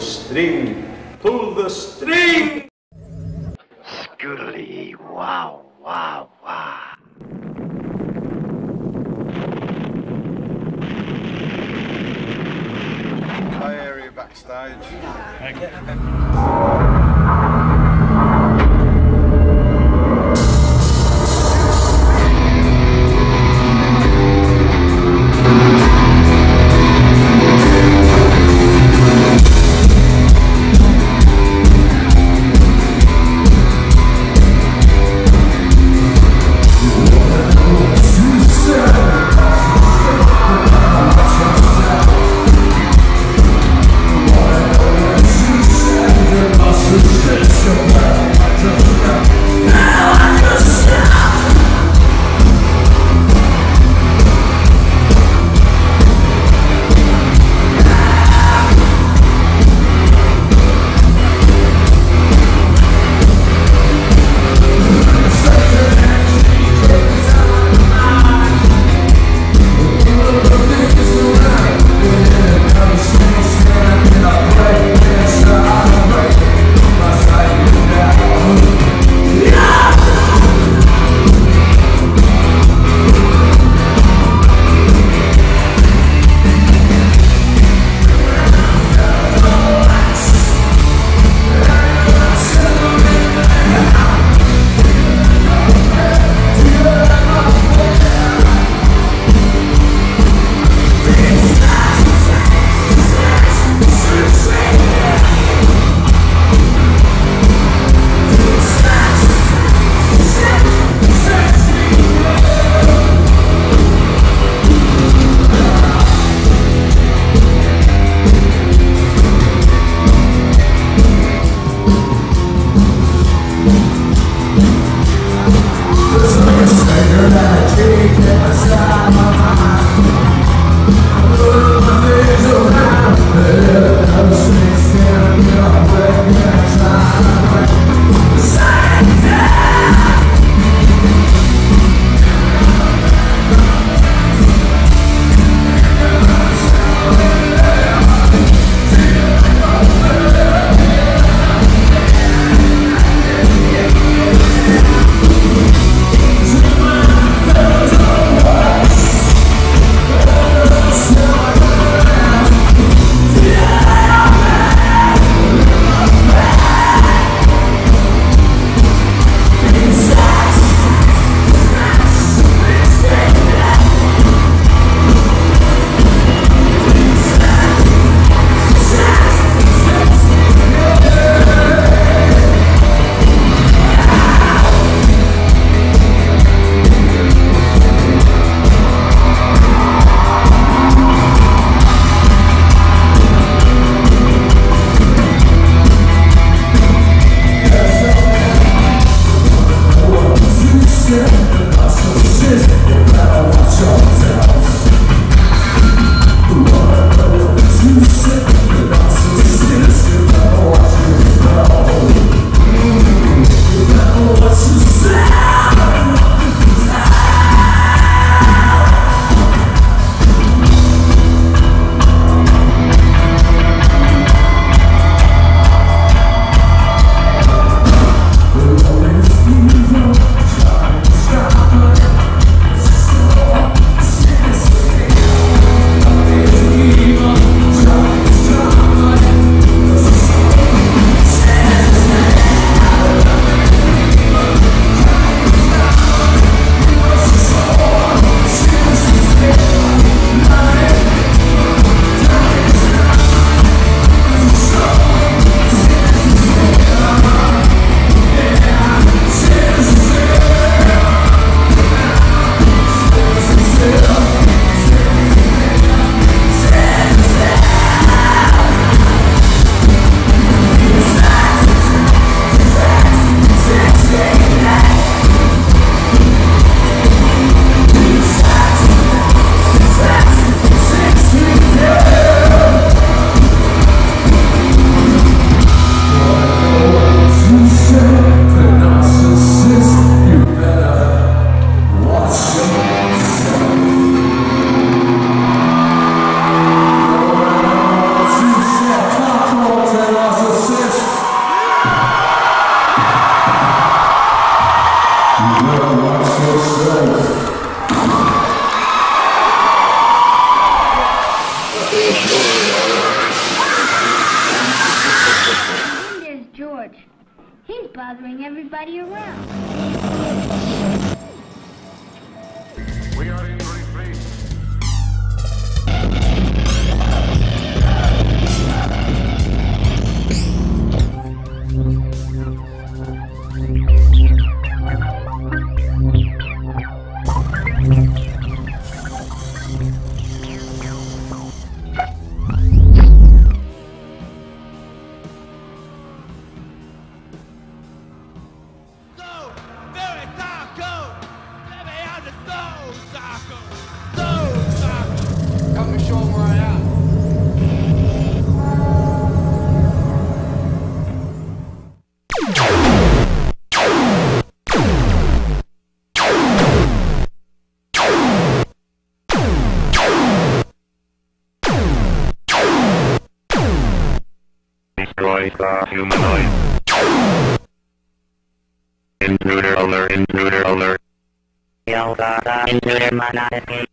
string. Pull the string. Scoodly, wow, wow, wow. Bay Area Backstage. He's bothering everybody around. Destroy the humanoid. Intruder alert, intruder alert. Yelgata intruder mana escape.